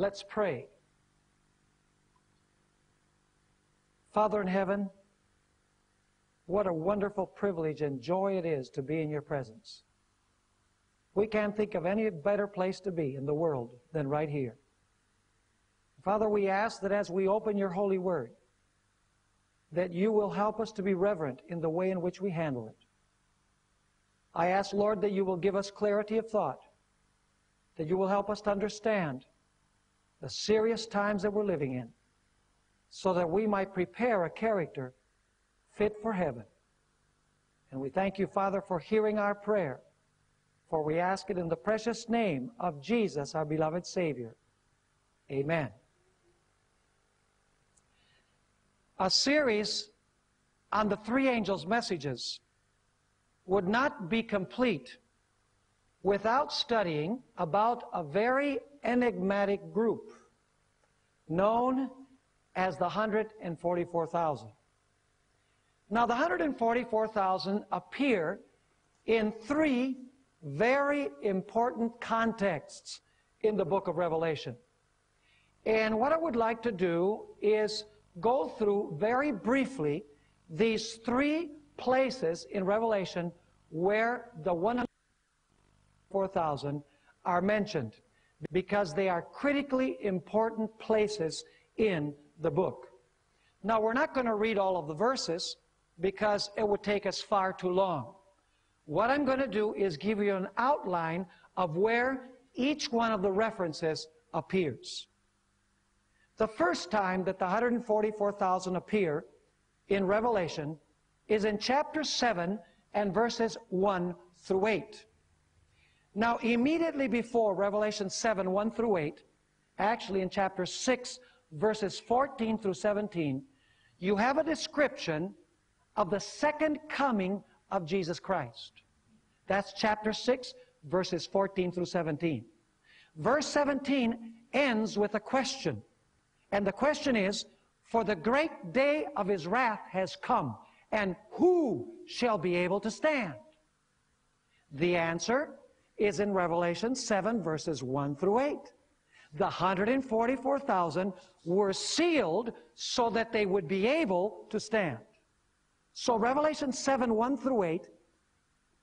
Let's pray. Father in heaven, what a wonderful privilege and joy it is to be in your presence. We can't think of any better place to be in the world than right here. Father, we ask that as we open your holy word, that you will help us to be reverent in the way in which we handle it. I ask, Lord, that you will give us clarity of thought, that you will help us to understand the serious times that we're living in, so that we might prepare a character fit for heaven. And we thank you, Father, for hearing our prayer, for we ask it in the precious name of Jesus, our beloved Savior. Amen. A series on the three angels' messages would not be complete without studying about a very enigmatic group known as the 144,000. Now, the 144,000 appear in three very important contexts in the book of Revelation. And what I would like to do is go through very briefly these three places in Revelation where the 144,000 are mentioned because they are critically important places in the book. Now, we're not going to read all of the verses because it would take us far too long. What I'm going to do is give you an outline of where each one of the references appears. The first time that the 144,000 appear in Revelation is in chapter 7 and verses 1 through 8. Now, immediately before Revelation 7, 1 through 8, actually in chapter 6, verses 14 through 17, you have a description of the second coming of Jesus Christ. That's chapter 6, verses 14 through 17. Verse 17 ends with a question. And the question is, For the great day of his wrath has come, and who shall be able to stand? The answer is in Revelation 7, verses 1 through 8. The 144,000 were sealed so that they would be able to stand. So Revelation 7, 1 through 8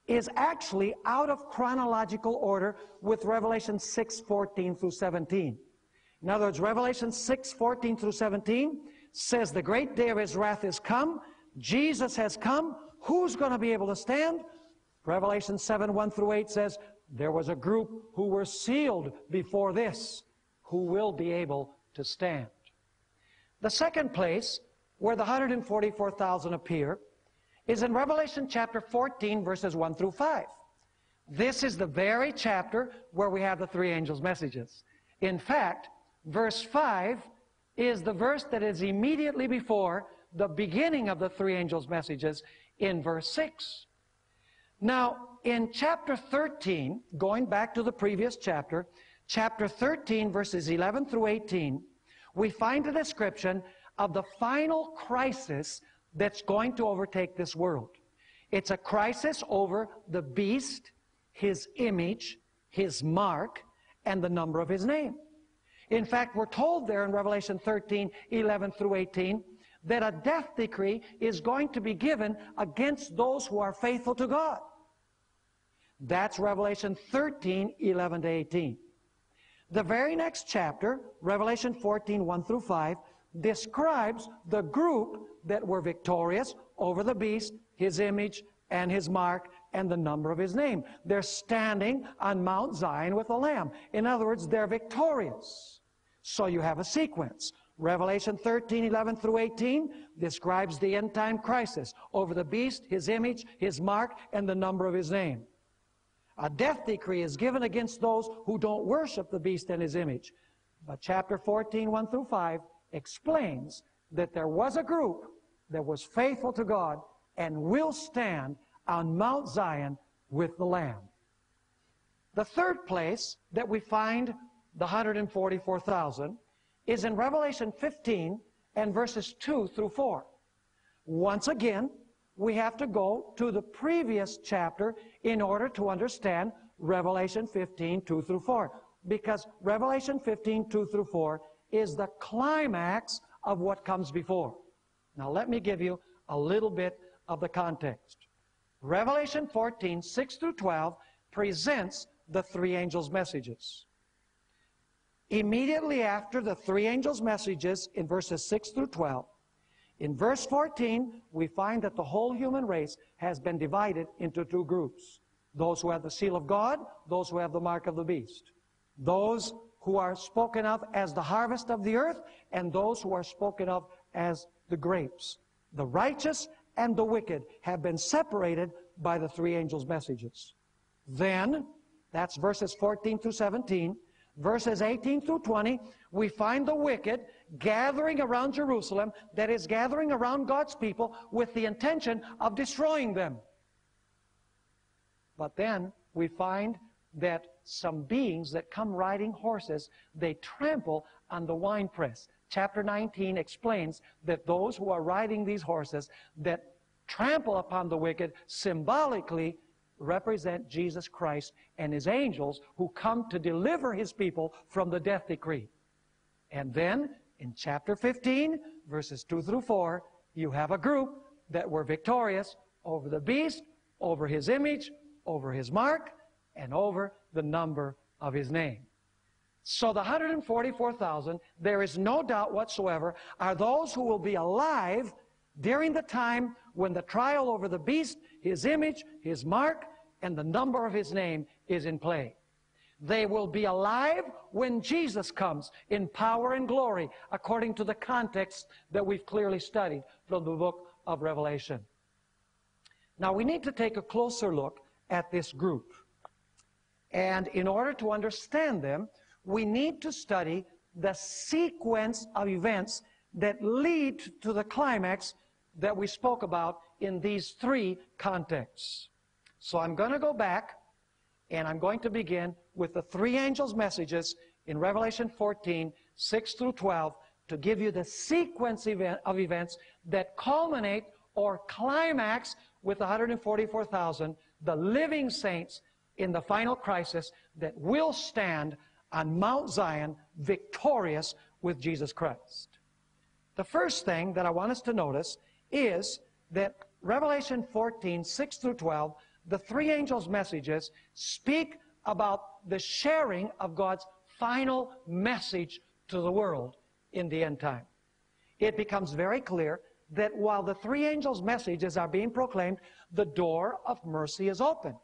is actually out of chronological order with Revelation 6, 14 through 17. In other words, Revelation 6, 14 through 17 says the great day of his wrath is come. Jesus has come. Who's going to be able to stand? Revelation 7, 1 through 8 says there was a group who were sealed before this who will be able to stand. The second place where the 144,000 appear is in Revelation chapter 14, verses 1 through 5. This is the very chapter where we have the three angels' messages. In fact, verse 5 is the verse that is immediately before the beginning of the three angels' messages in verse 6. Now, in chapter 13, going back to the previous chapter, chapter 13, verses 11 through 18, we find a description of the final crisis that's going to overtake this world. It's a crisis over the beast, his image, his mark, and the number of his name. In fact, we're told there in Revelation 13, 11 through 18, that a death decree is going to be given against those who are faithful to God. That's Revelation 13, 11 to 18. The very next chapter, Revelation 14, 1 through 5, describes the group that were victorious over the beast, his image, and his mark, and the number of his name. They're standing on Mount Zion with the Lamb. In other words, they're victorious. So you have a sequence. Revelation 13, 11 through 18 describes the end time crisis over the beast, his image, his mark, and the number of his name. A death decree is given against those who don't worship the beast and his image. But chapter 14, 1 through 5 explains that there was a group that was faithful to God and will stand on Mount Zion with the Lamb. The third place that we find the 144,000 is in Revelation 15 and verses 2 through 4. Once again, we have to go to the previous chapter in order to understand Revelation 15, 2 through 4. because Revelation 15, 2 through 4 is the climax of what comes before. Now let me give you a little bit of the context. Revelation 14, 6 through 12 presents the three angels' messages. Immediately after the three angels' messages in verses 6 through 12, in verse 14, we find that the whole human race has been divided into two groups. Those who have the seal of God, those who have the mark of the beast. Those who are spoken of as the harvest of the earth, and those who are spoken of as the grapes. The righteous and the wicked have been separated by the three angels' messages. Then, that's verses 14 through 17, verses 18 through 20, we find the wicked gathering around Jerusalem, that is, gathering around God's people with the intention of destroying them. But then we find that some beings that come riding horses, they trample on the winepress. Chapter 19 explains that those who are riding these horses that trample upon the wicked symbolically represent Jesus Christ and his angels who come to deliver his people from the death decree. And then in chapter 15, verses 2 through 4, you have a group that were victorious over the beast, over his image, over his mark, and over the number of his name. So the 144,000, there is no doubt whatsoever, are those who will be alive during the time when the trial over the beast, his image, his mark, and the number of his name is in play. They will be alive when Jesus comes in power and glory, according to the context that we've clearly studied from the book of Revelation. Now, we need to take a closer look at this group. And in order to understand them, we need to study the sequence of events that lead to the climax that we spoke about in these three contexts. So I'm going to go back and I'm going to begin with the three angels' messages in Revelation 14, 6 through 12, to give you the sequence event of events that culminate or climax with 144,000, the living saints in the final crisis that will stand on Mount Zion victorious with Jesus Christ. The first thing that I want us to notice is that Revelation 14, 6 through 12, the three angels' messages speak about the sharing of God's final message to the world in the end time. It becomes very clear that while the three angels' messages are being proclaimed, the door of mercy is open.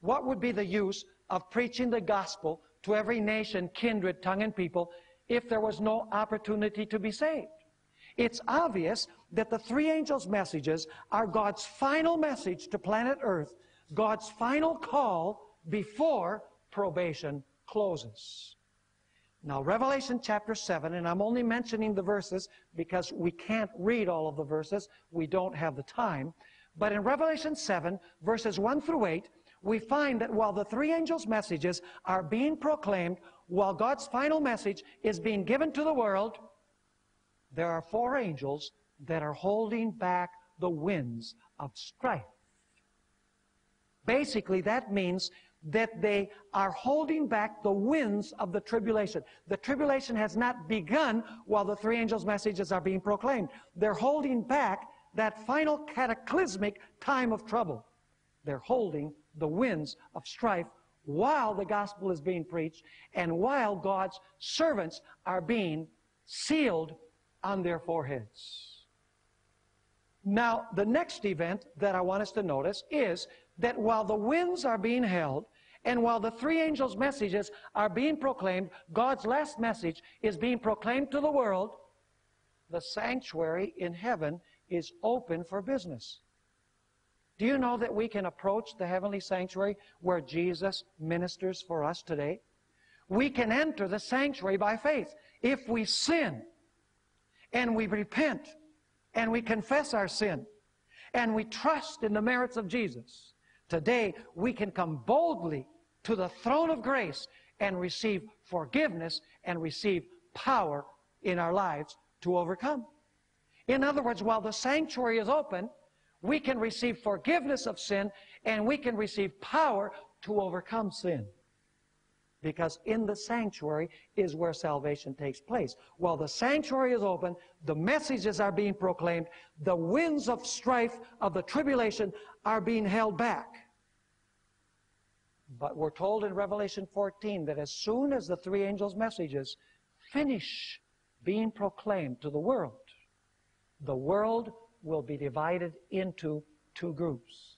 What would be the use of preaching the gospel to every nation, kindred, tongue, and people if there was no opportunity to be saved? It's obvious that the three angels' messages are God's final message to planet Earth, God's final call before probation closes. Now, Revelation chapter 7, and I'm only mentioning the verses because we can't read all of the verses. We don't have the time. But in Revelation 7, verses 1 through 8, we find that while the three angels' messages are being proclaimed, while God's final message is being given to the world, there are four angels that are holding back the winds of strife. Basically, that means that they are holding back the winds of the tribulation. The tribulation has not begun while the three angels' messages are being proclaimed. They're holding back that final cataclysmic time of trouble. They're holding the winds of strife while the gospel is being preached and while God's servants are being sealed on their foreheads. Now, the next event that I want us to notice is that while the winds are being held, and while the three angels' messages are being proclaimed, God's last message is being proclaimed to the world, the sanctuary in heaven is open for business. Do you know that we can approach the heavenly sanctuary where Jesus ministers for us today? We can enter the sanctuary by faith. If we sin and we repent and we confess our sin and we trust in the merits of Jesus, today we can come boldly to the throne of grace and receive forgiveness and receive power in our lives to overcome. In other words, while the sanctuary is open, we can receive forgiveness of sin and we can receive power to overcome sin. because in the sanctuary is where salvation takes place. While the sanctuary is open, the messages are being proclaimed, the winds of strife of the tribulation are being held back. But we're told in Revelation 14 that as soon as the three angels' messages finish being proclaimed to the world, the world will be divided into two groups.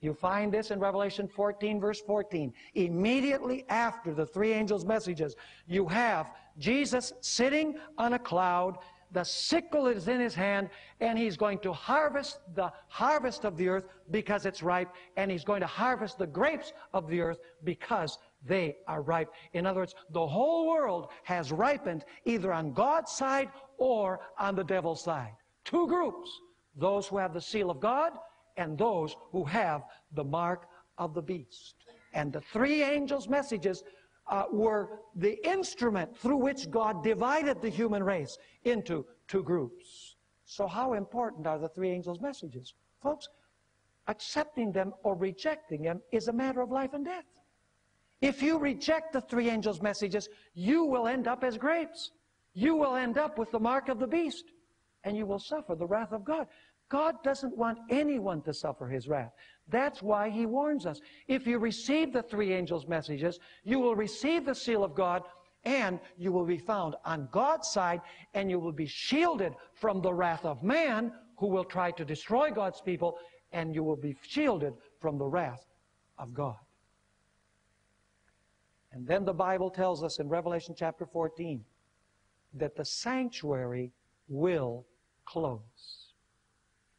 You find this in Revelation 14, verse 14. Immediately after the three angels' messages, you have Jesus sitting on a cloud. The sickle is in his hand, and he's going to harvest the harvest of the earth because it's ripe, and he's going to harvest the grapes of the earth because they are ripe. In other words, the whole world has ripened either on God's side or on the devil's side. Two groups those who have the seal of God and those who have the mark of the beast. And the three angels' messages uh, were the instrument through which God divided the human race into two groups. So, how important are the three angels' messages? Folks, accepting them or rejecting them is a matter of life and death. If you reject the three angels' messages, you will end up as grapes. You will end up with the mark of the beast, and you will suffer the wrath of God. God doesn't want anyone to suffer his wrath. That's why he warns us. If you receive the three angels' messages, you will receive the seal of God and you will be found on God's side and you will be shielded from the wrath of man who will try to destroy God's people and you will be shielded from the wrath of God. And then the Bible tells us in Revelation chapter 14 that the sanctuary will close.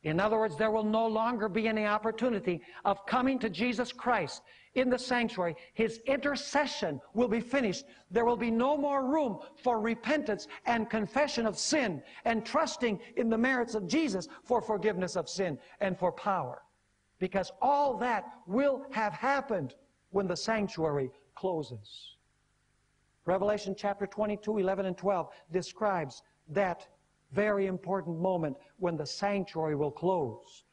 In other words, there will no longer be any opportunity of coming to Jesus Christ in the sanctuary. His intercession will be finished. There will be no more room for repentance and confession of sin and trusting in the merits of Jesus for forgiveness of sin and for power. Because all that will have happened when the sanctuary closes. Revelation chapter 22, 11 and 12 describes that very important moment when the sanctuary will close.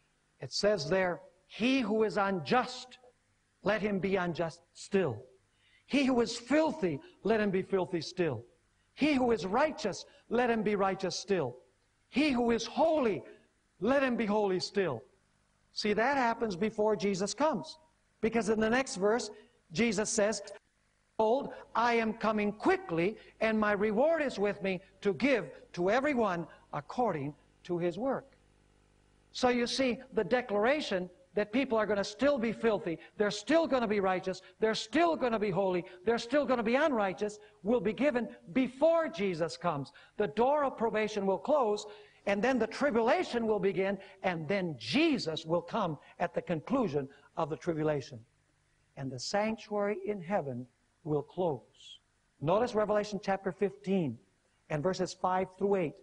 It says there, He who is unjust, let him be unjust still. He who is filthy, let him be filthy still. He who is righteous, let him be righteous still. He who is holy, let him be holy still. See, that happens before Jesus comes. Because in the next verse, Jesus says, Behold, I am coming quickly, and my reward is with me to give to everyone according to his work. So you see, the declaration that people are going to still be filthy, they're still going to be righteous, they're still going to be holy, they're still going to be unrighteous, will be given before Jesus comes. The door of probation will close, and then the tribulation will begin, and then Jesus will come at the conclusion of the tribulation. And the sanctuary in heaven will close. Notice Revelation chapter 15 and verses 5 through 8,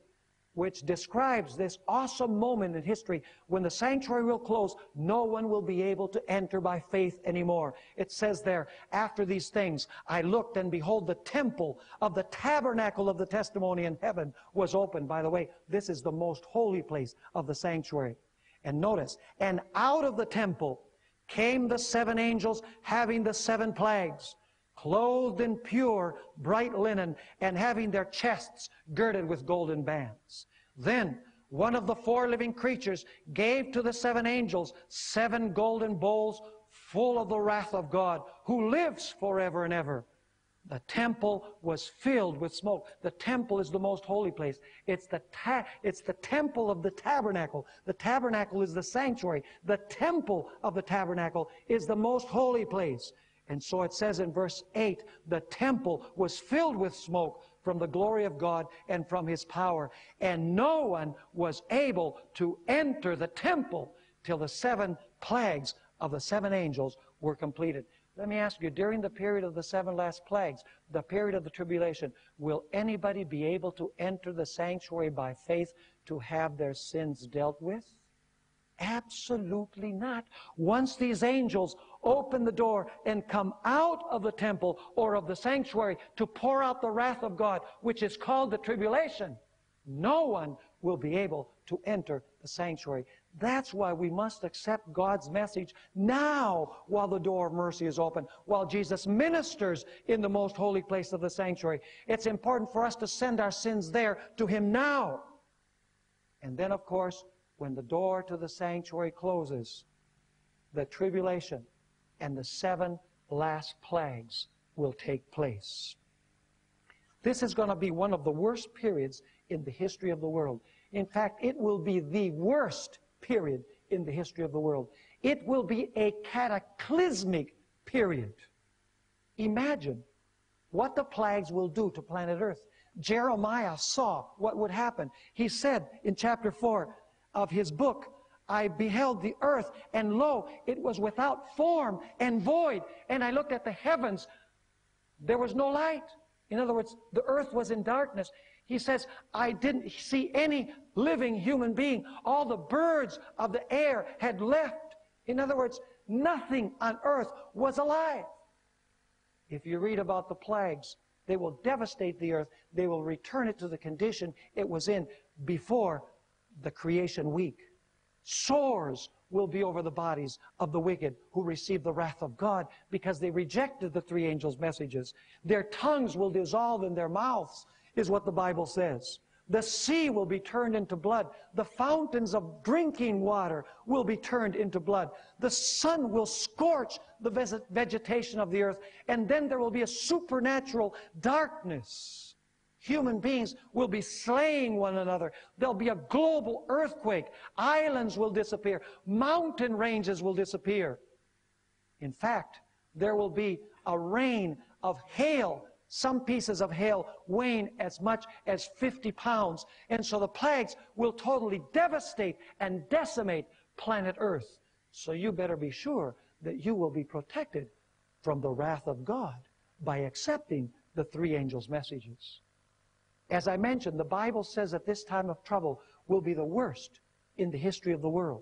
which describes this awesome moment in history when the sanctuary will close. No one will be able to enter by faith anymore. It says there, after these things, I looked and behold the temple of the tabernacle of the testimony in heaven was opened. By the way, this is the most holy place of the sanctuary. And notice, and out of the temple came the seven angels having the seven plagues clothed in pure, bright linen, and having their chests girded with golden bands. Then one of the four living creatures gave to the seven angels seven golden bowls full of the wrath of God, who lives forever and ever. The temple was filled with smoke. The temple is the most holy place. It's the, ta- it's the temple of the tabernacle. The tabernacle is the sanctuary. The temple of the tabernacle is the most holy place. And so it says in verse 8 the temple was filled with smoke from the glory of God and from his power. And no one was able to enter the temple till the seven plagues of the seven angels were completed. Let me ask you, during the period of the seven last plagues, the period of the tribulation, will anybody be able to enter the sanctuary by faith to have their sins dealt with? Absolutely not. Once these angels open the door and come out of the temple or of the sanctuary to pour out the wrath of God, which is called the tribulation, no one will be able to enter the sanctuary. That's why we must accept God's message now while the door of mercy is open, while Jesus ministers in the most holy place of the sanctuary. It's important for us to send our sins there to Him now. And then, of course, when the door to the sanctuary closes, the tribulation and the seven last plagues will take place. This is going to be one of the worst periods in the history of the world. In fact, it will be the worst period in the history of the world. It will be a cataclysmic period. Imagine what the plagues will do to planet Earth. Jeremiah saw what would happen. He said in chapter 4 of his book, I beheld the earth, and lo, it was without form and void. And I looked at the heavens. There was no light. In other words, the earth was in darkness. He says, I didn't see any living human being. All the birds of the air had left. In other words, nothing on earth was alive. If you read about the plagues, they will devastate the earth. They will return it to the condition it was in before the creation week. Sores will be over the bodies of the wicked who receive the wrath of God because they rejected the three angels' messages. Their tongues will dissolve in their mouths, is what the Bible says. The sea will be turned into blood. The fountains of drinking water will be turned into blood. The sun will scorch the vegetation of the earth. And then there will be a supernatural darkness. Human beings will be slaying one another. There'll be a global earthquake. Islands will disappear. Mountain ranges will disappear. In fact, there will be a rain of hail. Some pieces of hail weighing as much as 50 pounds. And so the plagues will totally devastate and decimate planet Earth. So you better be sure that you will be protected from the wrath of God by accepting the three angels' messages. As I mentioned, the Bible says that this time of trouble will be the worst in the history of the world.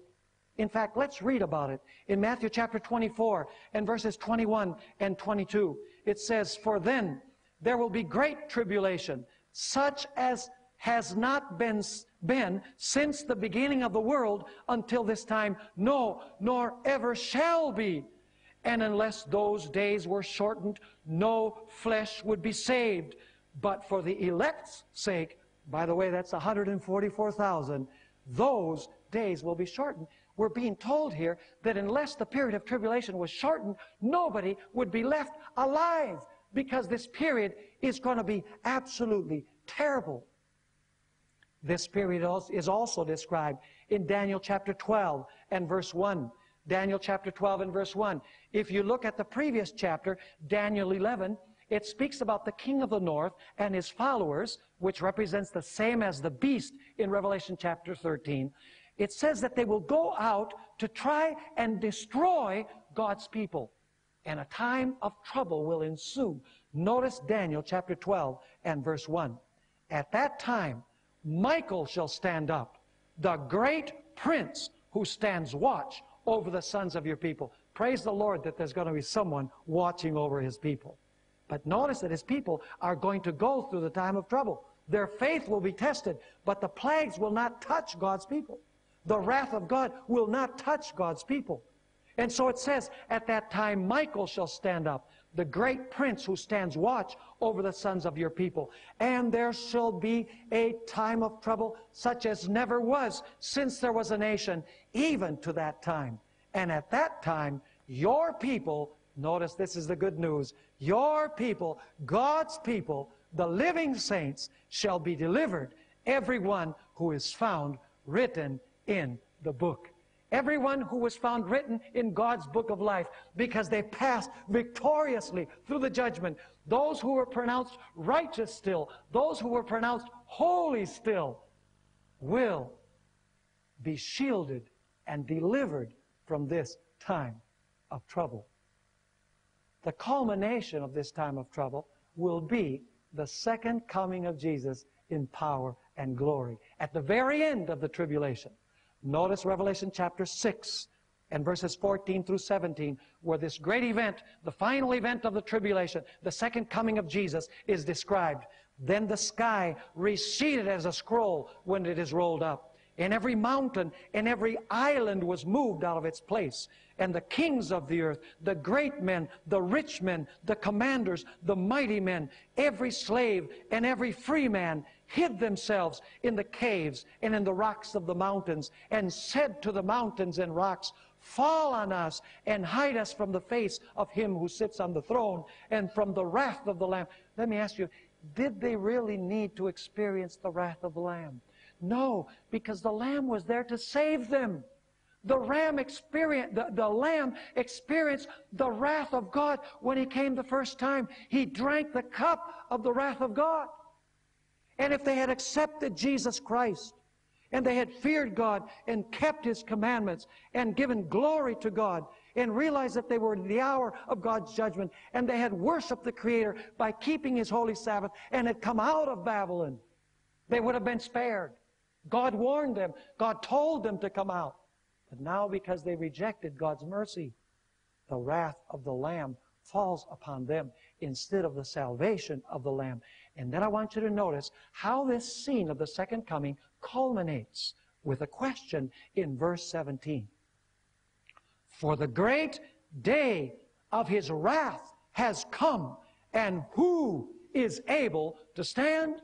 In fact, let's read about it. In Matthew chapter 24 and verses 21 and 22, it says, For then there will be great tribulation, such as has not been, been since the beginning of the world until this time, no, nor ever shall be. And unless those days were shortened, no flesh would be saved. But for the elect's sake, by the way, that's 144,000, those days will be shortened. We're being told here that unless the period of tribulation was shortened, nobody would be left alive because this period is going to be absolutely terrible. This period is also described in Daniel chapter 12 and verse 1. Daniel chapter 12 and verse 1. If you look at the previous chapter, Daniel 11, it speaks about the king of the north and his followers, which represents the same as the beast in Revelation chapter 13. It says that they will go out to try and destroy God's people. And a time of trouble will ensue. Notice Daniel chapter 12 and verse 1. At that time, Michael shall stand up, the great prince who stands watch over the sons of your people. Praise the Lord that there's going to be someone watching over his people. But notice that his people are going to go through the time of trouble. Their faith will be tested, but the plagues will not touch God's people. The wrath of God will not touch God's people. And so it says, at that time Michael shall stand up, the great prince who stands watch over the sons of your people. And there shall be a time of trouble such as never was since there was a nation, even to that time. And at that time, your people Notice this is the good news. Your people, God's people, the living saints, shall be delivered, everyone who is found written in the book. Everyone who was found written in God's book of life because they passed victoriously through the judgment. Those who were pronounced righteous still, those who were pronounced holy still, will be shielded and delivered from this time of trouble. The culmination of this time of trouble will be the second coming of Jesus in power and glory at the very end of the tribulation. Notice Revelation chapter 6 and verses 14 through 17, where this great event, the final event of the tribulation, the second coming of Jesus, is described. Then the sky receded as a scroll when it is rolled up, and every mountain and every island was moved out of its place. And the kings of the earth, the great men, the rich men, the commanders, the mighty men, every slave and every free man hid themselves in the caves and in the rocks of the mountains, and said to the mountains and rocks, Fall on us and hide us from the face of him who sits on the throne and from the wrath of the Lamb. Let me ask you, did they really need to experience the wrath of the Lamb? No, because the Lamb was there to save them. The ram experienced, the, the lamb experienced the wrath of God when he came the first time. He drank the cup of the wrath of God. And if they had accepted Jesus Christ, and they had feared God and kept His commandments and given glory to God and realized that they were in the hour of God's judgment and they had worshiped the Creator by keeping His holy Sabbath and had come out of Babylon, they would have been spared. God warned them. God told them to come out. But now because they rejected God's mercy, the wrath of the Lamb falls upon them instead of the salvation of the Lamb. And then I want you to notice how this scene of the second coming culminates with a question in verse 17. For the great day of his wrath has come, and who is able to stand?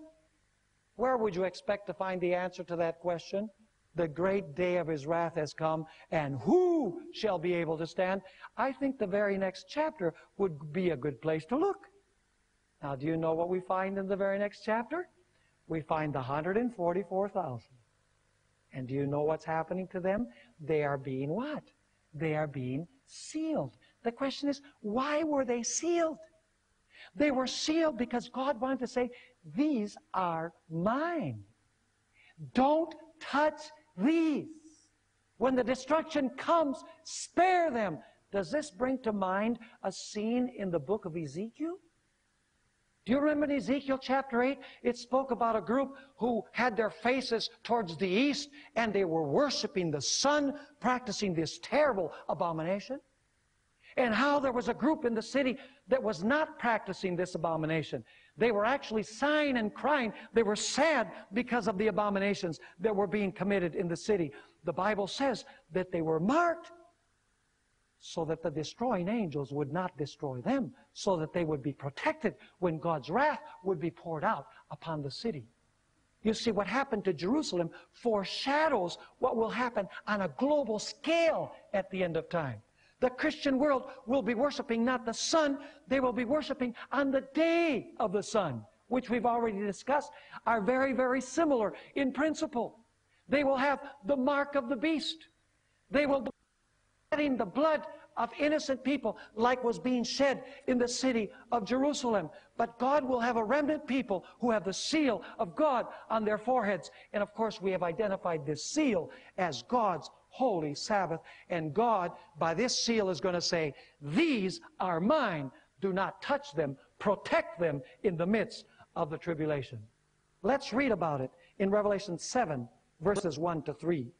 Where would you expect to find the answer to that question? The great day of his wrath has come, and who shall be able to stand? I think the very next chapter would be a good place to look. Now, do you know what we find in the very next chapter? We find the 144,000. And do you know what's happening to them? They are being what? They are being sealed. The question is, why were they sealed? They were sealed because God wanted to say, these are mine. Don't touch these. When the destruction comes, spare them. Does this bring to mind a scene in the book of Ezekiel? Do you remember in Ezekiel chapter 8? It spoke about a group who had their faces towards the east and they were worshiping the sun, practicing this terrible abomination. And how there was a group in the city that was not practicing this abomination. They were actually sighing and crying. They were sad because of the abominations that were being committed in the city. The Bible says that they were marked so that the destroying angels would not destroy them, so that they would be protected when God's wrath would be poured out upon the city. You see, what happened to Jerusalem foreshadows what will happen on a global scale at the end of time. The Christian world will be worshiping not the sun, they will be worshiping on the day of the sun, which we've already discussed, are very, very similar in principle. They will have the mark of the beast. They will be shedding the blood of innocent people like was being shed in the city of Jerusalem. But God will have a remnant people who have the seal of God on their foreheads. And of course, we have identified this seal as God's holy Sabbath. And God, by this seal, is going to say, These are mine. Do not touch them. Protect them in the midst of the tribulation. Let's read about it in Revelation 7, verses 1 to 3.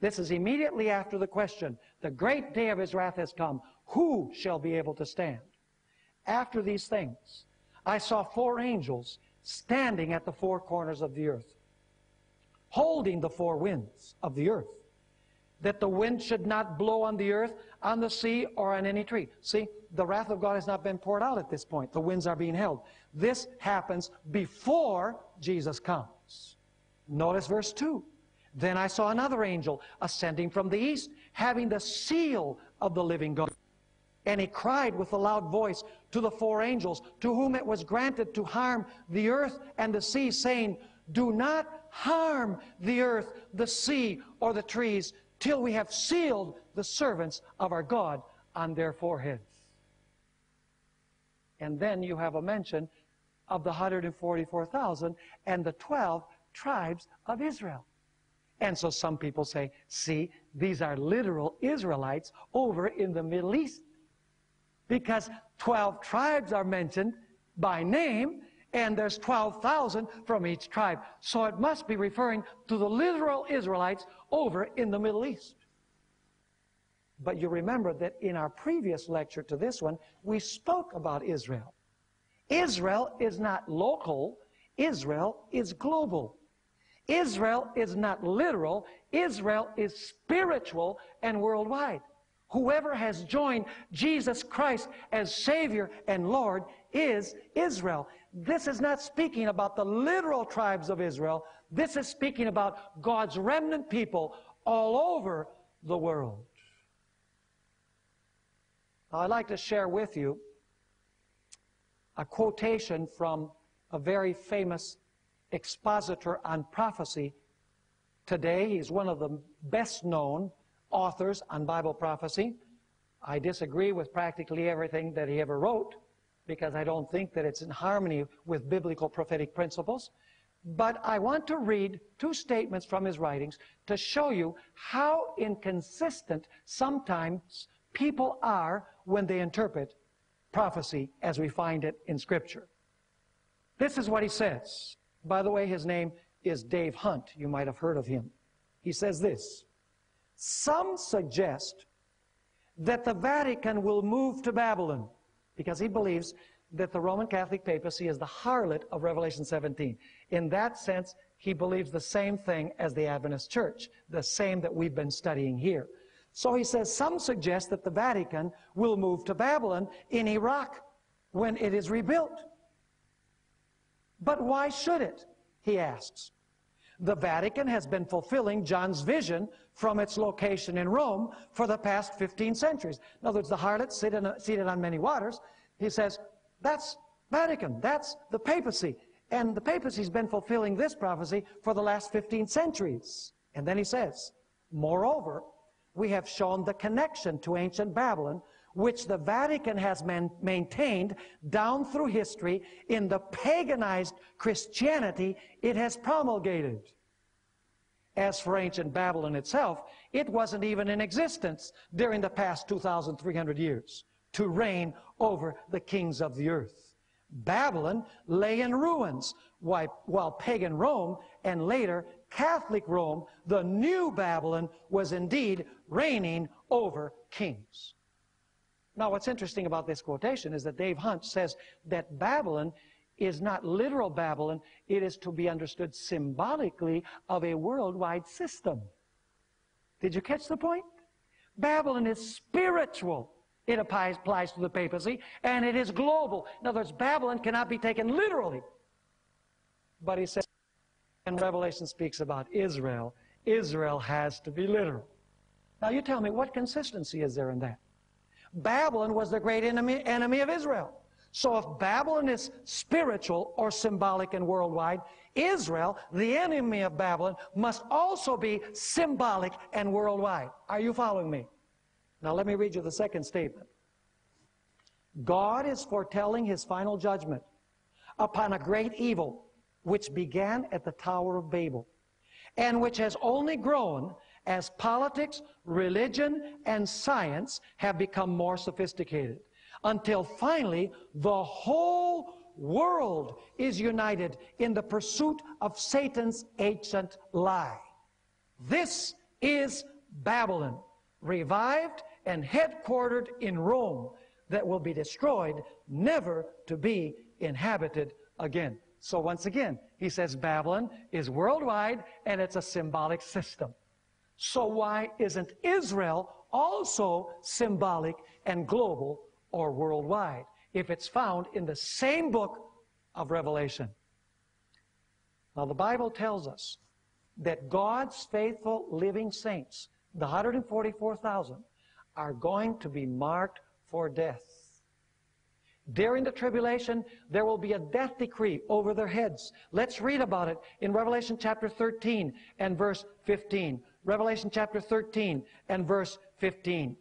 This is immediately after the question, the great day of his wrath has come. Who shall be able to stand? After these things, I saw four angels standing at the four corners of the earth, holding the four winds of the earth, that the wind should not blow on the earth, on the sea, or on any tree. See, the wrath of God has not been poured out at this point. The winds are being held. This happens before Jesus comes. Notice verse 2. Then I saw another angel ascending from the east, having the seal of the living God. And he cried with a loud voice to the four angels, to whom it was granted to harm the earth and the sea, saying, Do not harm the earth, the sea, or the trees, till we have sealed the servants of our God on their foreheads. And then you have a mention of the 144,000 and the 12 tribes of Israel. And so some people say, see, these are literal Israelites over in the Middle East. Because 12 tribes are mentioned by name, and there's 12,000 from each tribe. So it must be referring to the literal Israelites over in the Middle East. But you remember that in our previous lecture to this one, we spoke about Israel. Israel is not local, Israel is global. Israel is not literal, Israel is spiritual and worldwide. Whoever has joined Jesus Christ as Savior and Lord is Israel. This is not speaking about the literal tribes of Israel. This is speaking about God's remnant people all over the world. Now, I'd like to share with you a quotation from a very famous expositor on prophecy today. He's one of the best known authors on Bible prophecy. I disagree with practically everything that he ever wrote because I don't think that it's in harmony with biblical prophetic principles. But I want to read two statements from his writings to show you how inconsistent sometimes people are when they interpret prophecy as we find it in Scripture. This is what he says. By the way, his name is Dave Hunt. You might have heard of him. He says this Some suggest that the Vatican will move to Babylon because he believes that the Roman Catholic papacy is the harlot of Revelation 17. In that sense, he believes the same thing as the Adventist Church, the same that we've been studying here. So he says some suggest that the Vatican will move to Babylon in Iraq when it is rebuilt. But why should it? He asks. The Vatican has been fulfilling John's vision from its location in Rome for the past 15 centuries. In other words, the harlot seated on many waters, he says, that's Vatican, that's the papacy. And the papacy's been fulfilling this prophecy for the last 15 centuries. And then he says, moreover, we have shown the connection to ancient Babylon which the Vatican has man- maintained down through history in the paganized Christianity it has promulgated. As for ancient Babylon itself, it wasn't even in existence during the past 2,300 years to reign over the kings of the earth. Babylon lay in ruins, while pagan Rome and later Catholic Rome, the new Babylon, was indeed reigning over kings. Now, what's interesting about this quotation is that Dave Hunt says that Babylon is not literal Babylon, it is to be understood symbolically of a worldwide system. Did you catch the point? Babylon is spiritual. It applies, applies to the papacy, and it is global. In other words, Babylon cannot be taken literally. But he says, and Revelation speaks about Israel, Israel has to be literal. Now you tell me, what consistency is there in that? Babylon was the great enemy, enemy of Israel. So if Babylon is spiritual or symbolic and worldwide, Israel, the enemy of Babylon, must also be symbolic and worldwide. Are you following me? Now let me read you the second statement. God is foretelling his final judgment upon a great evil which began at the Tower of Babel and which has only grown as politics, religion, and science have become more sophisticated until finally the whole world is united in the pursuit of Satan's ancient lie. This is Babylon, revived and headquartered in Rome, that will be destroyed, never to be inhabited again. So once again, he says Babylon is worldwide and it's a symbolic system. So why isn't Israel also symbolic and global or worldwide if it's found in the same book of Revelation? Now the Bible tells us that God's faithful living saints, the 144,000, are going to be marked for death. During the tribulation, there will be a death decree over their heads. Let's read about it in Revelation chapter 13 and verse 15. Revelation chapter 13 and verse 15.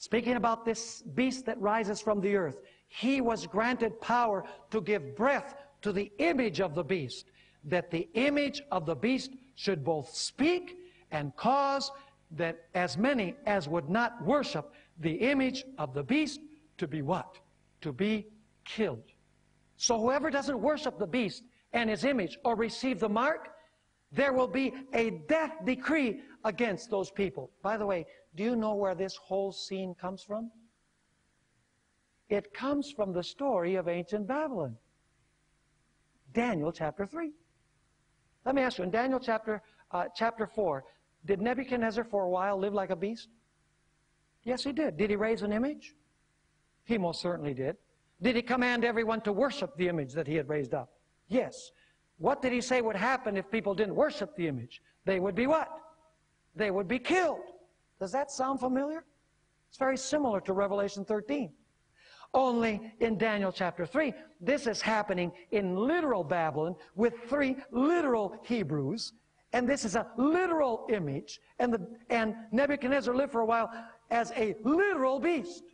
Speaking about this beast that rises from the earth, he was granted power to give breath to the image of the beast, that the image of the beast should both speak and cause that as many as would not worship the image of the beast to be what? To be killed. So whoever doesn't worship the beast and his image or receive the mark there will be a death decree against those people. By the way, do you know where this whole scene comes from? It comes from the story of ancient Babylon. Daniel chapter 3. Let me ask you, in Daniel chapter, uh, chapter 4, did Nebuchadnezzar for a while live like a beast? Yes, he did. Did he raise an image? He most certainly did. Did he command everyone to worship the image that he had raised up? Yes. What did he say would happen if people didn't worship the image? They would be what? They would be killed. Does that sound familiar? It's very similar to Revelation 13. Only in Daniel chapter 3, this is happening in literal Babylon with three literal Hebrews. And this is a literal image. And, the, and Nebuchadnezzar lived for a while as a literal beast.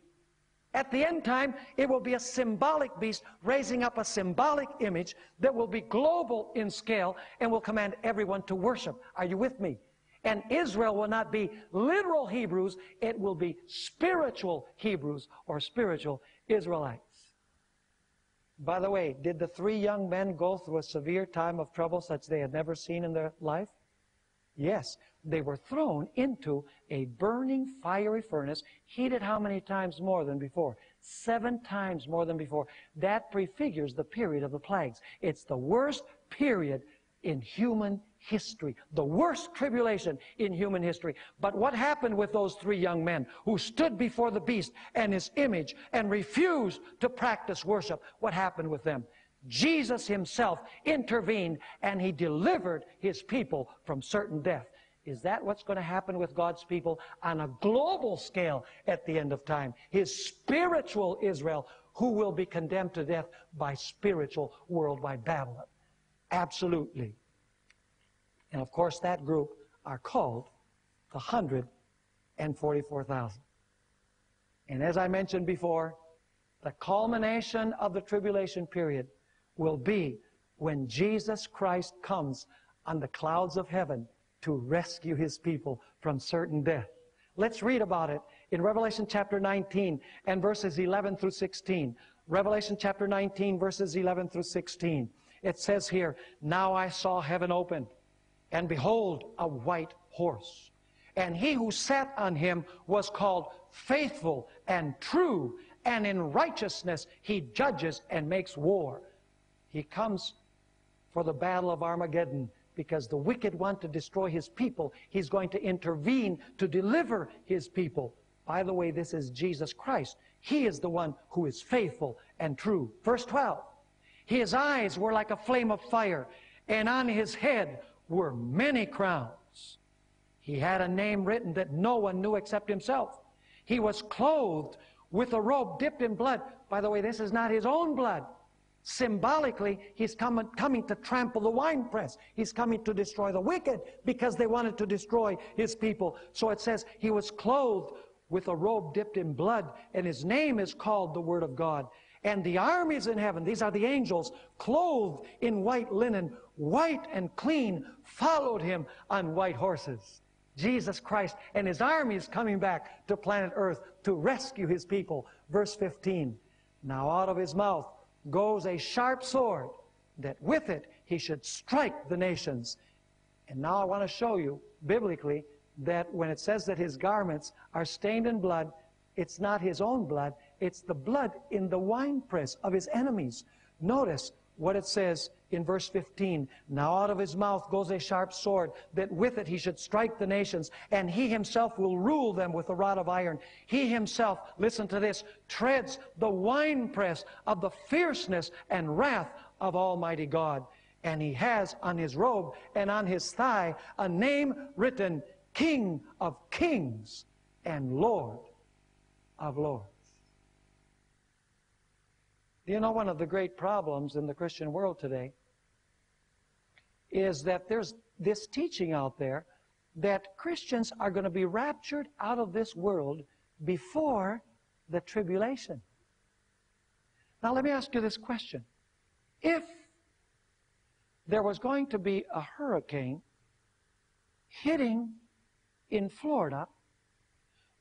At the end time, it will be a symbolic beast raising up a symbolic image that will be global in scale and will command everyone to worship. Are you with me? And Israel will not be literal Hebrews, it will be spiritual Hebrews or spiritual Israelites. By the way, did the three young men go through a severe time of trouble such they had never seen in their life? Yes, they were thrown into a burning fiery furnace, heated how many times more than before? Seven times more than before. That prefigures the period of the plagues. It's the worst period in human history, the worst tribulation in human history. But what happened with those three young men who stood before the beast and his image and refused to practice worship? What happened with them? Jesus himself intervened and he delivered his people from certain death. Is that what's going to happen with God's people on a global scale at the end of time? His spiritual Israel, who will be condemned to death by spiritual worldwide Babylon. Absolutely. And of course, that group are called the 144,000. And as I mentioned before, the culmination of the tribulation period will be when Jesus Christ comes on the clouds of heaven to rescue his people from certain death. Let's read about it in Revelation chapter 19 and verses 11 through 16. Revelation chapter 19, verses 11 through 16. It says here, Now I saw heaven open, and behold, a white horse. And he who sat on him was called faithful and true, and in righteousness he judges and makes war. He comes for the battle of Armageddon because the wicked want to destroy his people. He's going to intervene to deliver his people. By the way, this is Jesus Christ. He is the one who is faithful and true. Verse 12. His eyes were like a flame of fire, and on his head were many crowns. He had a name written that no one knew except himself. He was clothed with a robe dipped in blood. By the way, this is not his own blood. Symbolically, he's coming, coming to trample the winepress. He's coming to destroy the wicked because they wanted to destroy his people. So it says he was clothed with a robe dipped in blood, and his name is called the Word of God. And the armies in heaven, these are the angels, clothed in white linen, white and clean, followed him on white horses. Jesus Christ and his armies coming back to planet Earth to rescue his people. Verse 15. Now out of his mouth goes a sharp sword, that with it he should strike the nations. And now I want to show you, biblically, that when it says that his garments are stained in blood, it's not his own blood, it's the blood in the winepress of his enemies. Notice what it says in verse 15. Now out of his mouth goes a sharp sword, that with it he should strike the nations, and he himself will rule them with a rod of iron. He himself, listen to this, treads the winepress of the fierceness and wrath of Almighty God. And he has on his robe and on his thigh a name written, King of Kings and Lord of Lords. You know, one of the great problems in the Christian world today is that there's this teaching out there that Christians are going to be raptured out of this world before the tribulation. Now, let me ask you this question. If there was going to be a hurricane hitting in Florida,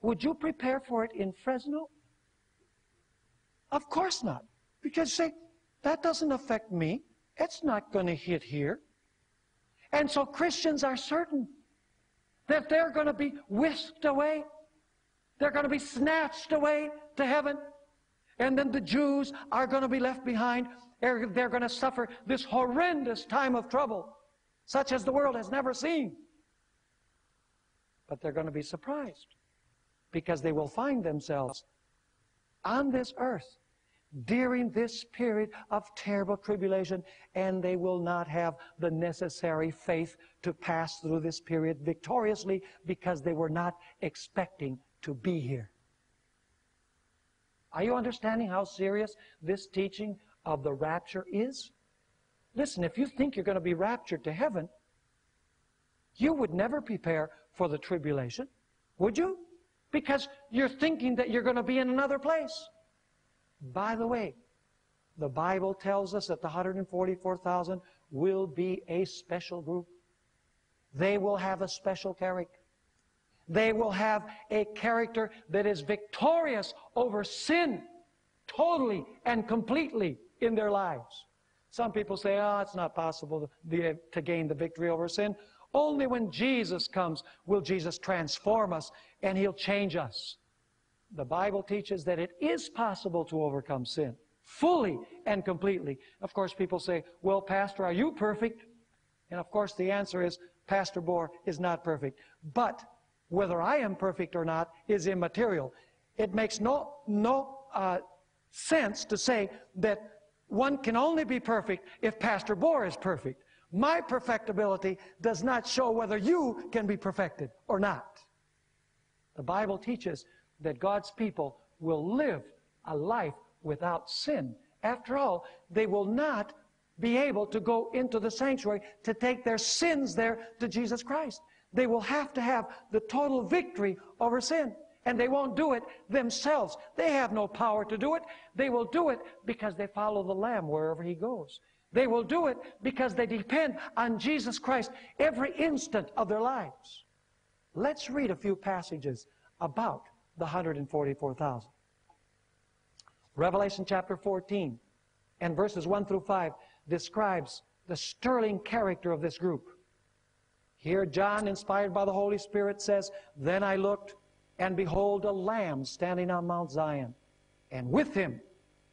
would you prepare for it in Fresno? Of course not. Because say, that doesn't affect me. It's not going to hit here. And so Christians are certain that they're going to be whisked away. They're going to be snatched away to heaven. And then the Jews are going to be left behind. They're, they're going to suffer this horrendous time of trouble. such as the world has never seen. But they're going to be surprised because they will find themselves on this earth during this period of terrible tribulation, and they will not have the necessary faith to pass through this period victoriously because they were not expecting to be here. Are you understanding how serious this teaching of the rapture is? Listen, if you think you're going to be raptured to heaven, you would never prepare for the tribulation, would you? Because you're thinking that you're going to be in another place. By the way, the Bible tells us that the 144,000 will be a special group. They will have a special character. They will have a character that is victorious over sin totally and completely in their lives. Some people say, oh, it's not possible to, to gain the victory over sin. Only when Jesus comes will Jesus transform us and He'll change us. The Bible teaches that it is possible to overcome sin fully and completely. Of course, people say, well, Pastor, are you perfect? And of course, the answer is, Pastor Bohr is not perfect. But whether I am perfect or not is immaterial. It makes no, no uh, sense to say that one can only be perfect if Pastor Bohr is perfect. My perfectibility does not show whether you can be perfected or not. The Bible teaches that God's people will live a life without sin. After all, they will not be able to go into the sanctuary to take their sins there to Jesus Christ. They will have to have the total victory over sin. And they won't do it themselves. They have no power to do it. They will do it because they follow the Lamb wherever He goes. They will do it because they depend on Jesus Christ every instant of their lives. Let's read a few passages about the 144,000. Revelation chapter 14 and verses 1 through 5 describes the sterling character of this group. Here, John, inspired by the Holy Spirit, says, Then I looked, and behold, a lamb standing on Mount Zion, and with him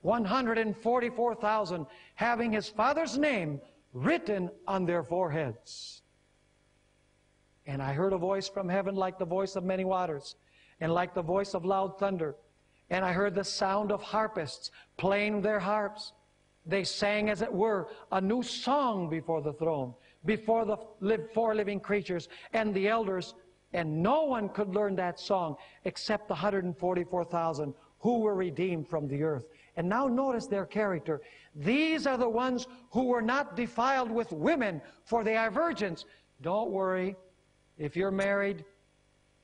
144,000, having his father's name written on their foreheads. And I heard a voice from heaven like the voice of many waters, and like the voice of loud thunder. And I heard the sound of harpists playing their harps. They sang, as it were, a new song before the throne before the four living creatures and the elders, and no one could learn that song except the 144,000 who were redeemed from the earth. And now notice their character. These are the ones who were not defiled with women, for they are virgins. Don't worry. If you're married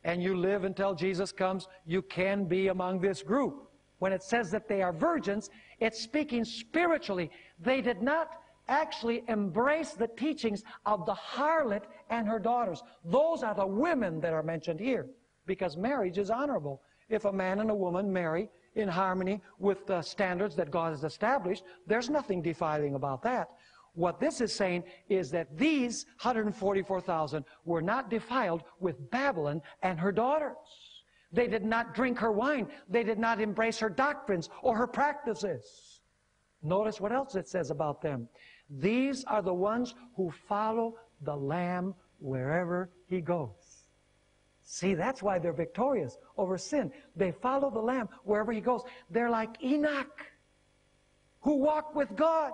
and you live until Jesus comes, you can be among this group. When it says that they are virgins, it's speaking spiritually. They did not actually embrace the teachings of the harlot and her daughters. Those are the women that are mentioned here because marriage is honorable. If a man and a woman marry in harmony with the standards that God has established, there's nothing defiling about that. What this is saying is that these 144,000 were not defiled with Babylon and her daughters. They did not drink her wine. They did not embrace her doctrines or her practices. Notice what else it says about them. These are the ones who follow the Lamb wherever he goes. See, that's why they're victorious over sin. They follow the Lamb wherever he goes. They're like Enoch, who walked with God.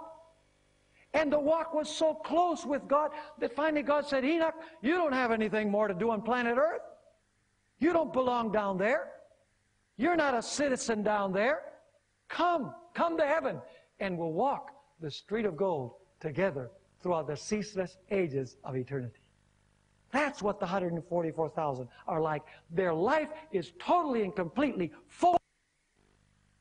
And the walk was so close with God that finally God said, Enoch, you don't have anything more to do on planet Earth. You don't belong down there. You're not a citizen down there. Come, come to heaven, and we'll walk the street of gold together throughout the ceaseless ages of eternity. That's what the 144,000 are like. Their life is totally and completely for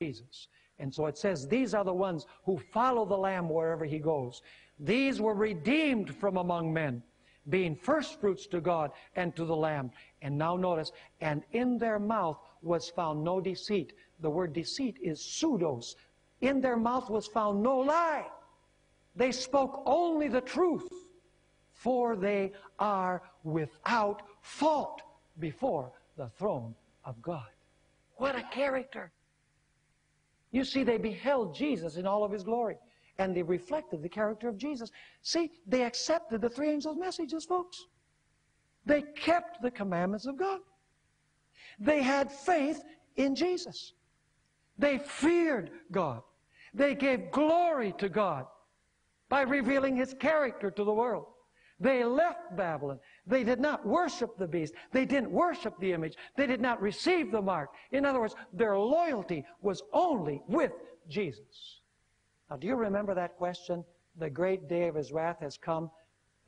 Jesus. And so it says, these are the ones who follow the Lamb wherever he goes. These were redeemed from among men, being firstfruits to God and to the Lamb. And now notice, and in their mouth was found no deceit. The word deceit is pseudos. In their mouth was found no lie. They spoke only the truth, for they are without fault before the throne of God. What a character! You see, they beheld Jesus in all of his glory. and they reflected the character of Jesus. See, they accepted the three angels' messages, folks. They kept the commandments of God. They had faith in Jesus. They feared God. They gave glory to God by revealing His character to the world. They left Babylon. They did not worship the beast. They didn't worship the image. They did not receive the mark. In other words, their loyalty was only with Jesus. Now, do you remember that question? The great day of his wrath has come,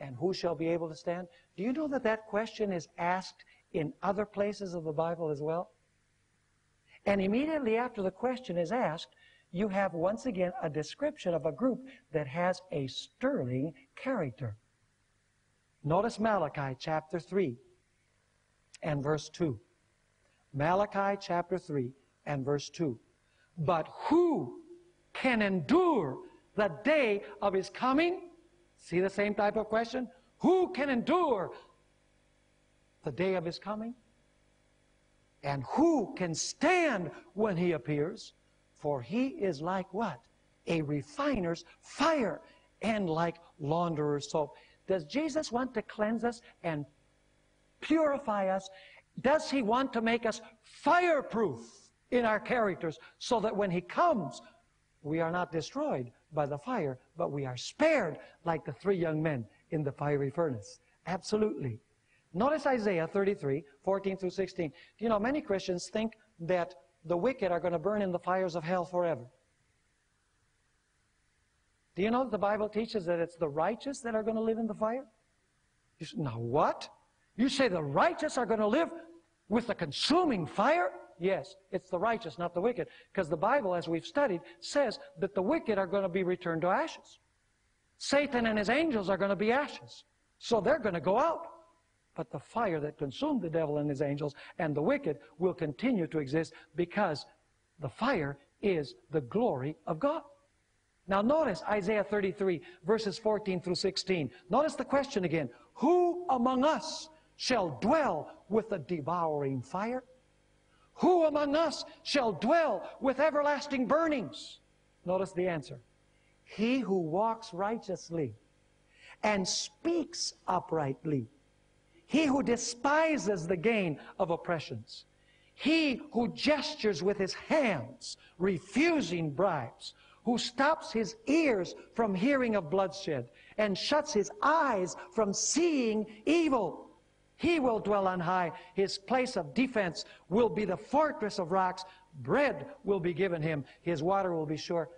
and who shall be able to stand? Do you know that that question is asked in other places of the Bible as well? And immediately after the question is asked, you have once again a description of a group that has a sterling character. Notice Malachi chapter 3 and verse 2. Malachi chapter 3 and verse 2. But who can endure the day of his coming? See the same type of question? Who can endure the day of his coming? And who can stand when he appears? For he is like what? A refiner's fire and like launderer's soap. Does Jesus want to cleanse us and purify us? Does he want to make us fireproof in our characters so that when he comes, we are not destroyed by the fire, but we are spared like the three young men in the fiery furnace? Absolutely. Notice Isaiah 33, 14 through 16. You know, many Christians think that the wicked are going to burn in the fires of hell forever. Do you know that the Bible teaches that it's the righteous that are going to live in the fire? You Say, now what? You say the righteous are going to live with the consuming fire? Yes, it's the righteous, not the wicked. Because the Bible, as we've studied, says that the wicked are going to be returned to ashes. Satan and his angels are going to be ashes. So they're going to go out. But the fire that consumed the devil and his angels and the wicked will continue to exist because the fire is the glory of God. Now notice Isaiah 33, verses 14 through 16. Notice the question again. Who among us shall dwell with the devouring fire? Who among us shall dwell with everlasting burnings? Notice the answer. He who walks righteously and speaks uprightly. He who despises the gain of oppressions. He who gestures with his hands, refusing bribes who stops his ears from hearing of bloodshed and shuts his eyes from seeing evil. He will dwell on high. His place of defense will be the fortress of rocks. Bread will be given him. His water will be sure.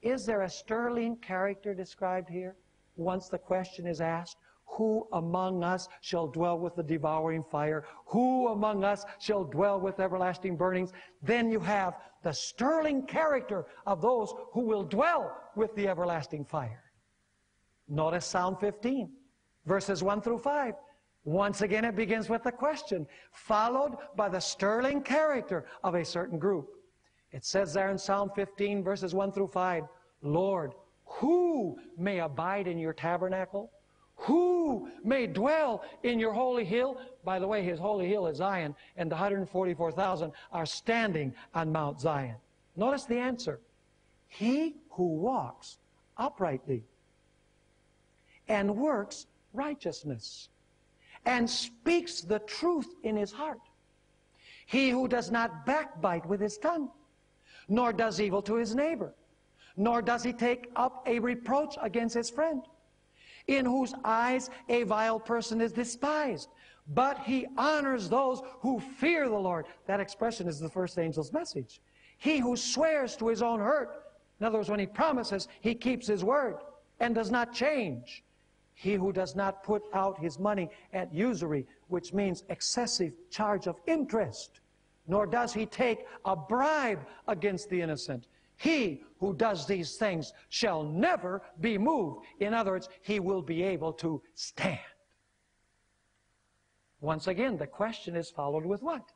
Is there a sterling character described here? Once the question is asked, who among us shall dwell with the devouring fire? Who among us shall dwell with everlasting burnings? Then you have the sterling character of those who will dwell with the everlasting fire. Notice Psalm 15, verses 1 through 5. Once again, it begins with a question, followed by the sterling character of a certain group. It says there in Psalm 15, verses 1 through 5, Lord, who may abide in your tabernacle? Who may dwell in your holy hill? By the way, his holy hill is Zion, and the 144,000 are standing on Mount Zion. Notice the answer. He who walks uprightly and works righteousness and speaks the truth in his heart. He who does not backbite with his tongue, nor does evil to his neighbor, nor does he take up a reproach against his friend in whose eyes a vile person is despised. But he honors those who fear the Lord. That expression is the first angel's message. He who swears to his own hurt. In other words, when he promises, he keeps his word and does not change. He who does not put out his money at usury, which means excessive charge of interest, nor does he take a bribe against the innocent. He who does these things shall never be moved. In other words, he will be able to stand. Once again, the question is followed with what?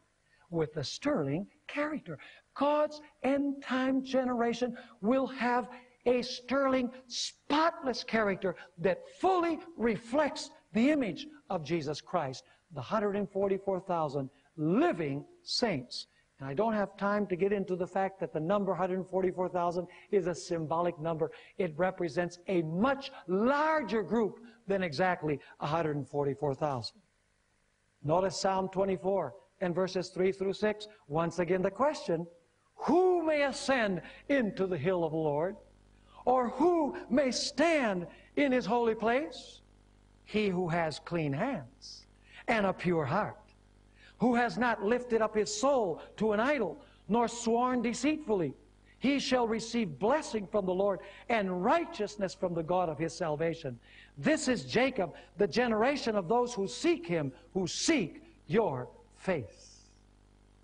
With the sterling character. God's end time generation will have a sterling, spotless character that fully reflects the image of Jesus Christ, the 144,000 living saints And I don't have time to get into the fact that the number 144,000 is a symbolic number. It represents a much larger group than exactly 144,000. Notice Psalm 24 and verses 3 through 6. Once again, the question, who may ascend into the hill of the Lord? Or who may stand in his holy place? He who has clean hands and a pure heart who has not lifted up his soul to an idol, nor sworn deceitfully. He shall receive blessing from the Lord and righteousness from the God of his salvation. This is Jacob, the generation of those who seek him, who seek your face.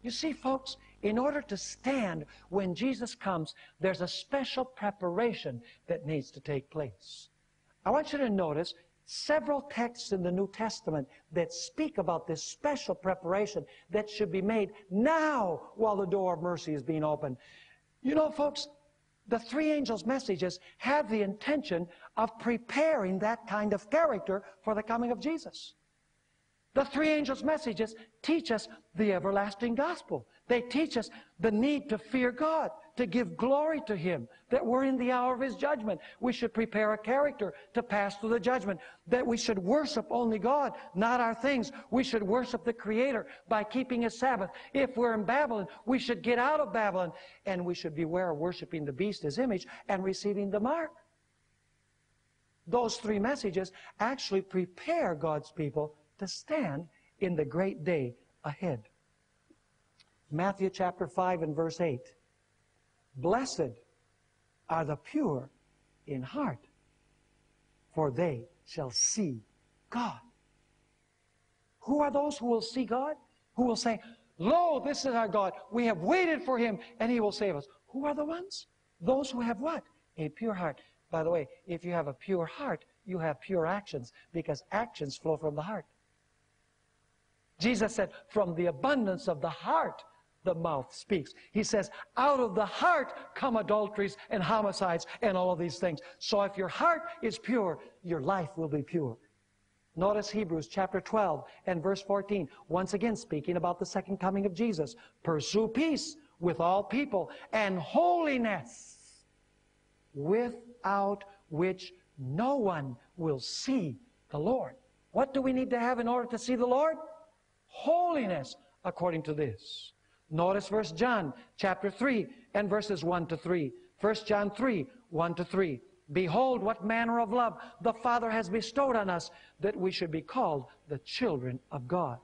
You see, folks, in order to stand when Jesus comes, there's a special preparation that needs to take place. I want you to notice several texts in the New Testament that speak about this special preparation that should be made now while the door of mercy is being opened. You know, folks, the three angels' messages have the intention of preparing that kind of character for the coming of Jesus. The three angels' messages teach us the everlasting gospel. They teach us the need to fear God, to give glory to Him, that we're in the hour of His judgment. We should prepare a character to pass through the judgment, that we should worship only God, not our things. We should worship the Creator by keeping His Sabbath. If we're in Babylon, we should get out of Babylon, and we should beware of worshiping the beast, His image, and receiving the mark. Those three messages actually prepare God's people to stand in the great day ahead. Matthew chapter 5 and verse 8. Blessed are the pure in heart, for they shall see God. Who are those who will see God? Who will say, Lo, this is our God. We have waited for him, and he will save us. Who are the ones? Those who have what? A pure heart. By the way, if you have a pure heart, you have pure actions, because actions flow from the heart. Jesus said, From the abundance of the heart, the mouth speaks. He says, out of the heart come adulteries and homicides and all of these things. So if your heart is pure, your life will be pure. Notice Hebrews chapter 12 and verse 14, once again speaking about the second coming of Jesus. Pursue peace with all people and holiness, without which no one will see the Lord. What do we need to have in order to see the Lord? Holiness according to this. Notice verse John chapter 3 and verses 1 to 3. 1 John 3, 1 to 3. Behold, what manner of love the Father has bestowed on us, that we should be called the children of God.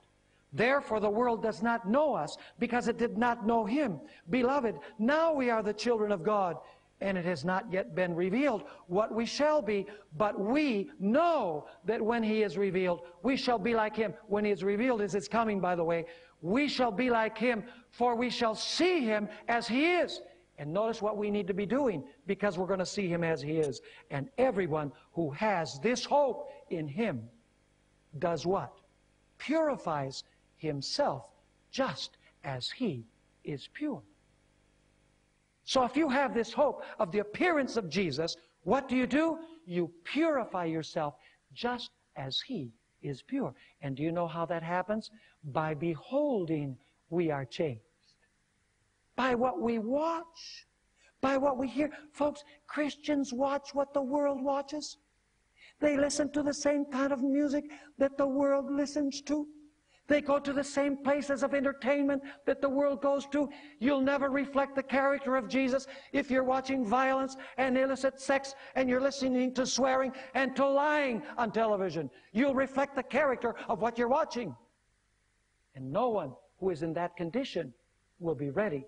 Therefore the world does not know us, because it did not know Him. Beloved, now we are the children of God, and it has not yet been revealed what we shall be, but we know that when He is revealed, we shall be like Him. When He is revealed, is His coming, by the way, we shall be like him, for we shall see him as he is. And notice what we need to be doing because we're going to see him as he is. And everyone who has this hope in him does what? Purifies himself just as he is pure. So if you have this hope of the appearance of Jesus, what do you do? You purify yourself just as he is pure. And do you know how that happens? By beholding, we are changed. By what we watch, by what we hear. Folks, Christians watch what the world watches. They listen to the same kind of music that the world listens to. They go to the same places of entertainment that the world goes to. You'll never reflect the character of Jesus if you're watching violence and illicit sex and you're listening to swearing and to lying on television. You'll reflect the character of what you're watching. And no one who is in that condition will be ready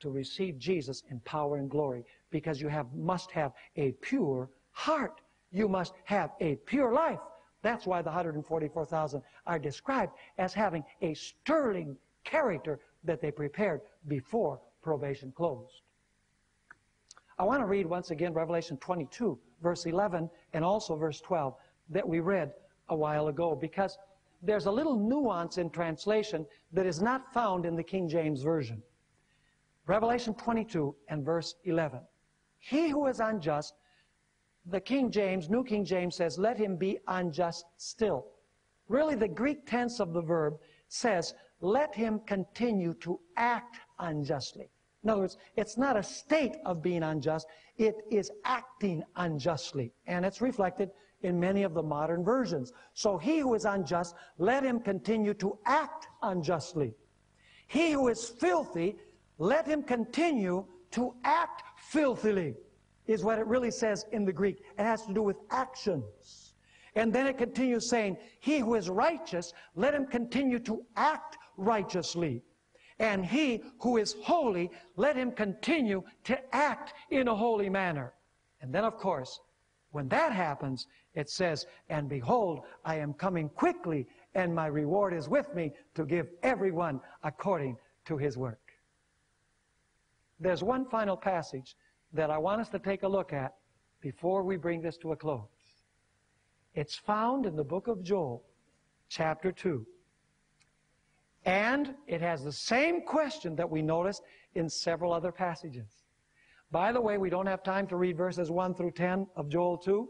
to receive Jesus in power and glory because you have, must have a pure heart. You must have a pure life. That's why the 144,000 are described as having a sterling character that they prepared before probation closed. I want to read once again Revelation 22, verse 11, and also verse 12 that we read a while ago because there's a little nuance in translation that is not found in the King James Version. Revelation 22 and verse 11. He who is unjust the King James, New King James says, let him be unjust still. Really, the Greek tense of the verb says, let him continue to act unjustly. In other words, it's not a state of being unjust, it is acting unjustly. And it's reflected in many of the modern versions. So he who is unjust, let him continue to act unjustly. He who is filthy, let him continue to act filthily, is what it really says in the Greek. It has to do with actions. And then it continues saying, He who is righteous, let him continue to act righteously. And he who is holy, let him continue to act in a holy manner. And then, of course, when that happens, it says, And behold, I am coming quickly, and my reward is with me to give everyone according to his work. There's one final passage that I want us to take a look at before we bring this to a close. It's found in the book of Joel, chapter 2. And it has the same question that we noticed in several other passages. By the way, we don't have time to read verses 1 through 10 of Joel 2.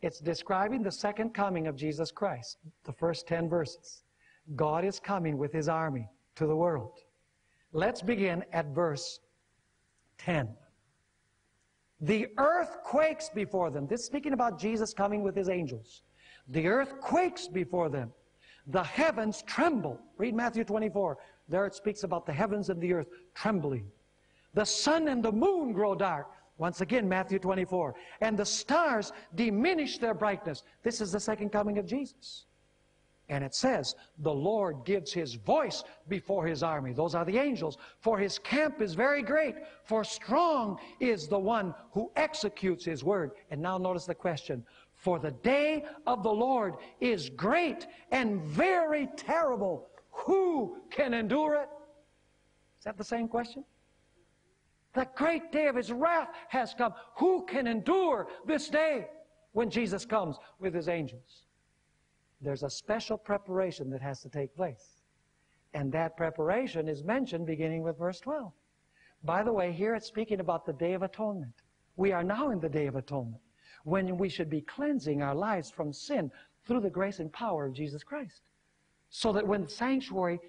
It's describing the second coming of Jesus Christ, the first 10 verses. God is coming with his army to the world. Let's begin at verse 10. The earth quakes before them. This is speaking about Jesus coming with his angels. The earth quakes before them. The heavens tremble. Read Matthew 24. There it speaks about the heavens and the earth trembling. The sun and the moon grow dark. Once again, Matthew 24. And the stars diminish their brightness. This is the second coming of Jesus. And it says, the Lord gives his voice before his army. Those are the angels. For his camp is very great. For strong is the one who executes his word. And now notice the question. For the day of the Lord is great and very terrible. Who can endure it? Is that the same question? The great day of his wrath has come. Who can endure this day when Jesus comes with his angels? There's a special preparation that has to take place. And that preparation is mentioned beginning with verse 12. By the way, here it's speaking about the Day of Atonement. We are now in the Day of Atonement when we should be cleansing our lives from sin through the grace and power of Jesus Christ. So that when the sanctuary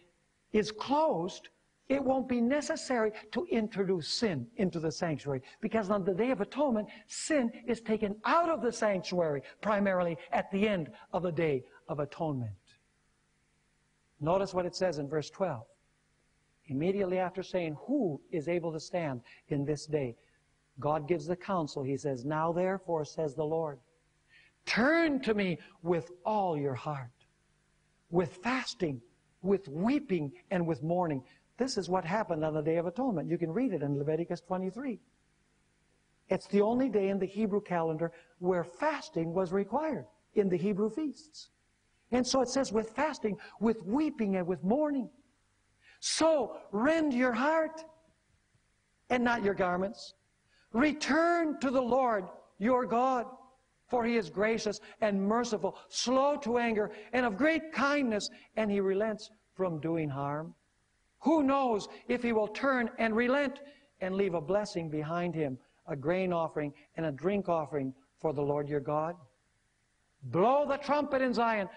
is closed, it won't be necessary to introduce sin into the sanctuary because on the Day of Atonement, sin is taken out of the sanctuary primarily at the end of the Day of Atonement. Notice what it says in verse 12. Immediately after saying, Who is able to stand in this day? God gives the counsel. He says, Now therefore, says the Lord, turn to me with all your heart, with fasting, with weeping, and with mourning. This is what happened on the Day of Atonement. You can read it in Leviticus 23. It's the only day in the Hebrew calendar where fasting was required in the Hebrew feasts. And so it says with fasting, with weeping, and with mourning. So rend your heart and not your garments. Return to the Lord your God, for he is gracious and merciful, slow to anger, and of great kindness, and he relents from doing harm. Who knows if he will turn and relent and leave a blessing behind him, a grain offering and a drink offering for the Lord your God? Blow the trumpet in Zion.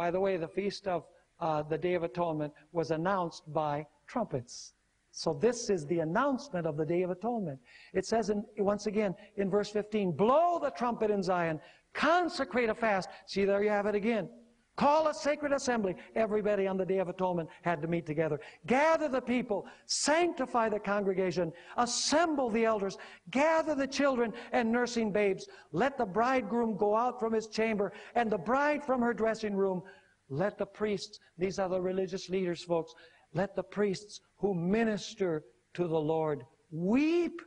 By the way, the feast of uh, the Day of Atonement was announced by trumpets. So this is the announcement of the Day of Atonement. It says in, once again in verse 15, blow the trumpet in Zion, consecrate a fast. See, there you have it again. Call a sacred assembly. Everybody on the Day of Atonement had to meet together. Gather the people, sanctify the congregation, assemble the elders, gather the children and nursing babes. Let the bridegroom go out from his chamber and the bride from her dressing room. Let the priests, these are the religious leaders, folks, let the priests who minister to the Lord weep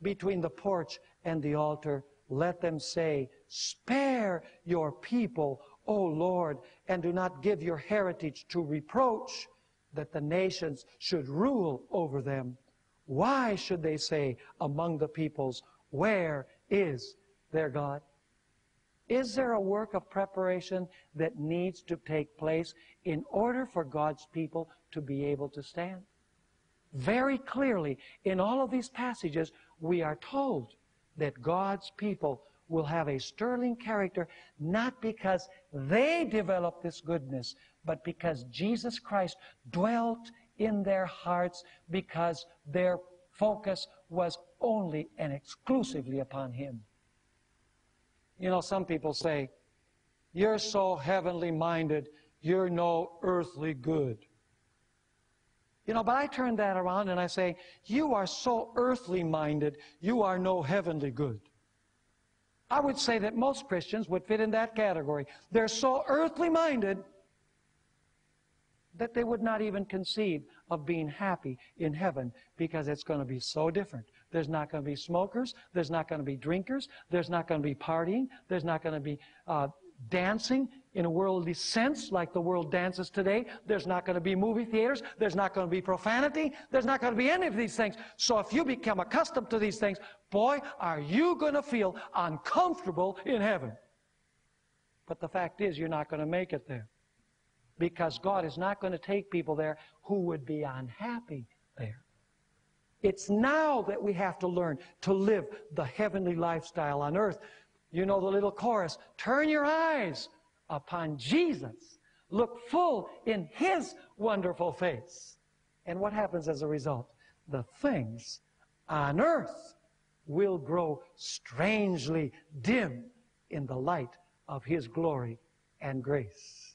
between the porch and the altar. Let them say, Spare your people, O Lord, and do not give your heritage to reproach that the nations should rule over them. Why should they say among the peoples, Where is their God? Is there a work of preparation that needs to take place in order for God's people to be able to stand? Very clearly, in all of these passages, we are told that God's people will have a sterling character not because they developed this goodness, but because Jesus Christ dwelt in their hearts because their focus was only and exclusively upon Him. You know, some people say, You're so heavenly minded, you're no earthly good. You know, but I turn that around and I say, You are so earthly minded, you are no heavenly good. I would say that most Christians would fit in that category. They're so earthly minded that they would not even conceive of being happy in heaven because it's going to be so different. There's not going to be smokers. There's not going to be drinkers. There's not going to be partying. There's not going to be uh, dancing in a worldly sense like the world dances today. There's not going to be movie theaters. There's not going to be profanity. There's not going to be any of these things. So if you become accustomed to these things, boy, are you going to feel uncomfortable in heaven. But the fact is, you're not going to make it there. Because God is not going to take people there who would be unhappy there. It's now that we have to learn to live the heavenly lifestyle on earth. You know the little chorus turn your eyes upon Jesus, look full in His wonderful face. And what happens as a result? The things on earth will grow strangely dim in the light of His glory and grace.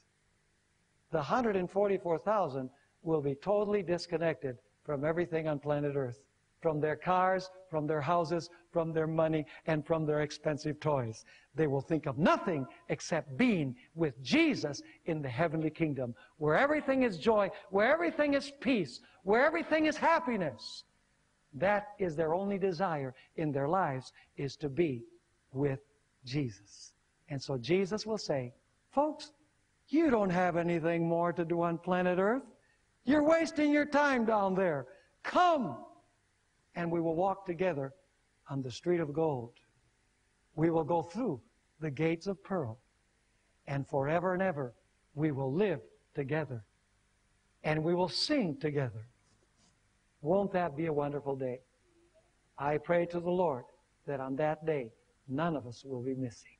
The 144,000 will be totally disconnected from everything on planet Earth from their cars, from their houses, from their money, and from their expensive toys. They will think of nothing except being with Jesus in the heavenly kingdom, where everything is joy, where everything is peace, where everything is happiness. That is their only desire in their lives, is to be with Jesus. And so Jesus will say, folks, you don't have anything more to do on planet Earth. You're wasting your time down there. Come and we will walk together on the street of gold. We will go through the gates of pearl, and forever and ever we will live together, and we will sing together. Won't that be a wonderful day? I pray to the Lord that on that day none of us will be missing.